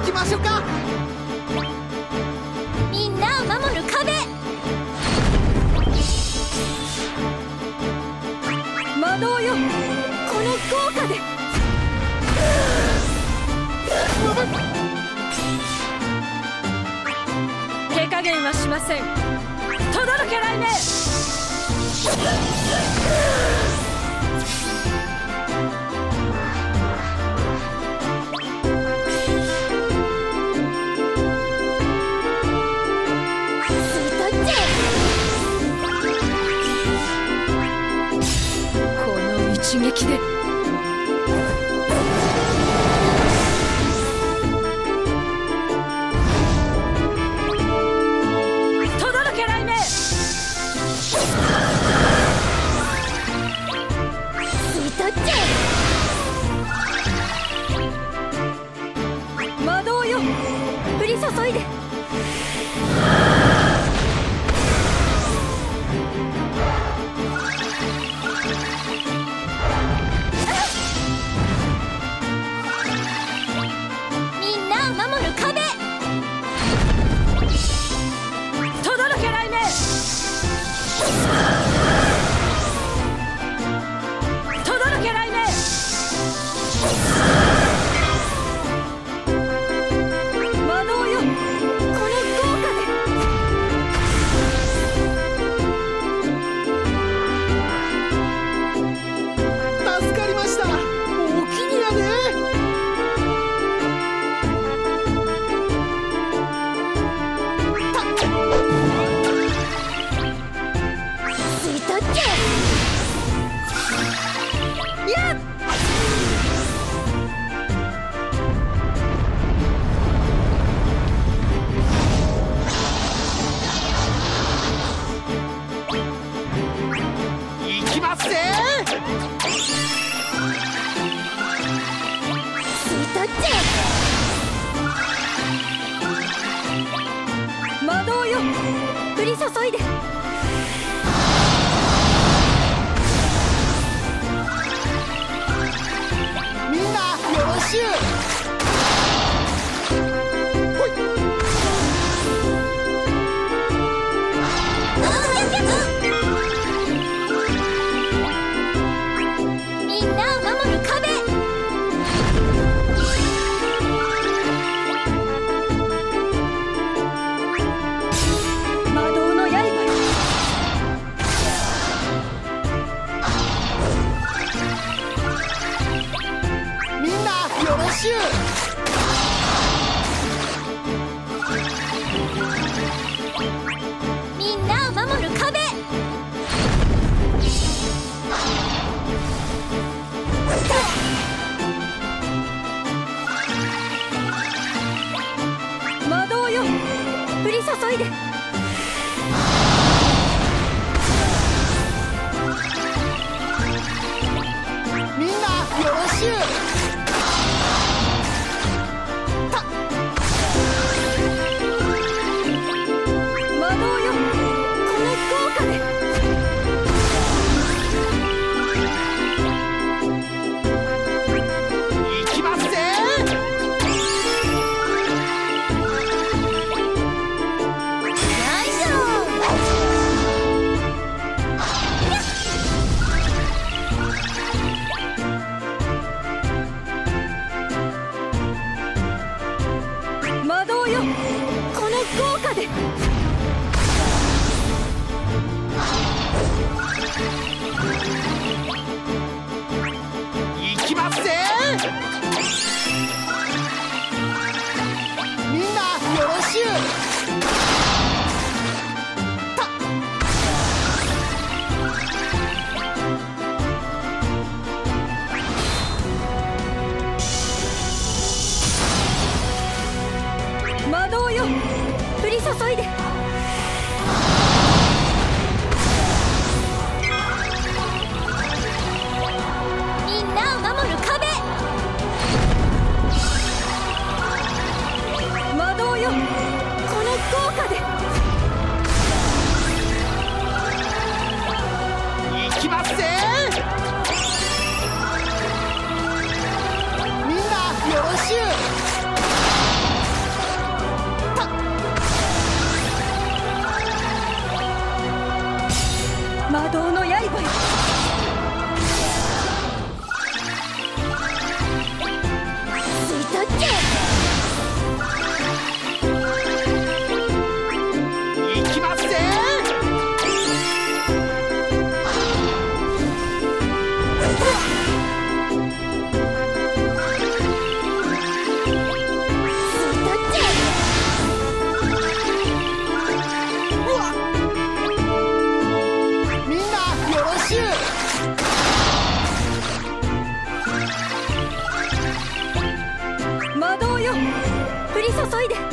行きましょうか。みんなを守る壁。魔導よ。この豪華で。手加減はしません。轟け雷鳴の一撃で。轟け雷鳴。降り注いで。みんなよろしゅう。よろしゅうみんなを守る壁。魔導よ。降り注いで。魔導よ。降り注いで。きますぜみんなよろしゅう。た魔導の刃よ注いで。